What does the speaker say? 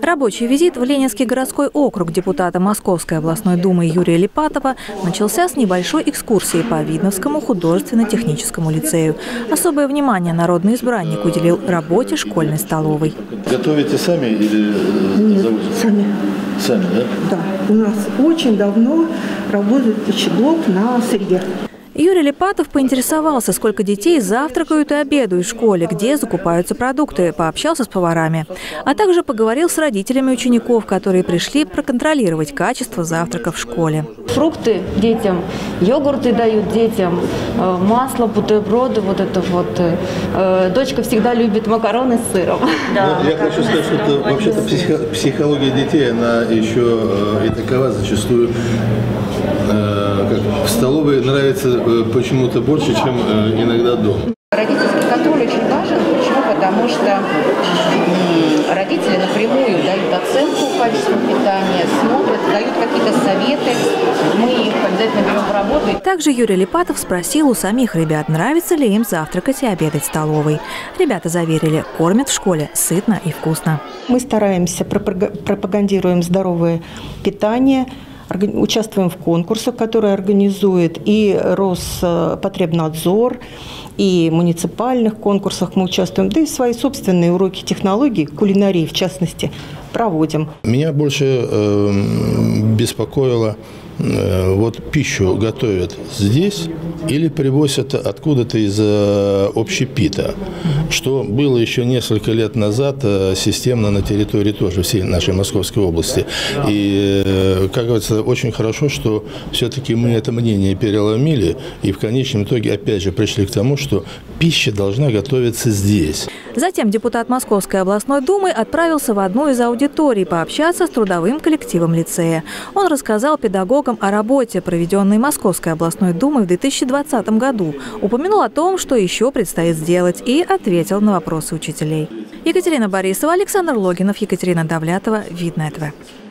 Рабочий визит в Ленинский городской округ депутата Московской областной думы Юрия Липатова начался с небольшой экскурсии по Видновскому художественно-техническому лицею. Особое внимание народный избранник уделил работе школьной столовой. Готовите сами или э, Нет, сами. Сами, да? Да, у нас очень давно работает пищеблок на сырье. Юрий Липатов поинтересовался, сколько детей завтракают и обедают в школе, где закупаются продукты, пообщался с поварами, а также поговорил с родителями учеников, которые пришли проконтролировать качество завтрака в школе. Фрукты детям, йогурты дают детям, э, масло, бутерброды, вот это вот. Э, Дочка всегда любит макароны с сыром. Ну, я хочу сказать, что это вообще-то психо- психология детей, она еще э, и такова зачастую. э, как в столовой нравится э, почему-то больше, чем э, иногда дома. Родительский контроль очень важен. Почему? Потому что родители напрямую дают оценку качеству питания, смотрят, дают какие-то советы. Мы их обязательно берем в работу. Также Юрий Липатов спросил у самих ребят, нравится ли им завтракать и обедать в столовой. Ребята заверили, кормят в школе сытно и вкусно. Мы стараемся, пропаг- пропагандируем здоровое питание, участвуем в конкурсах, которые организует и Роспотребнадзор, и муниципальных конкурсах мы участвуем, да и свои собственные уроки технологий, кулинарии в частности, проводим. Меня больше э, беспокоило, вот пищу готовят здесь или привозят откуда-то из э, общепита, что было еще несколько лет назад э, системно на территории тоже всей нашей Московской области. И, э, как говорится, очень хорошо, что все-таки мы это мнение переломили и в конечном итоге опять же пришли к тому, что пища должна готовиться здесь. Затем депутат Московской областной думы отправился в одну из аудиторий пообщаться с трудовым коллективом лицея. Он рассказал педагогам о работе, проведенной Московской областной думой в 2020 году, упомянул о том, что еще предстоит сделать, и ответил на вопросы учителей. Екатерина Борисова, Александр Логинов, Екатерина Давлятова, Видное ТВ.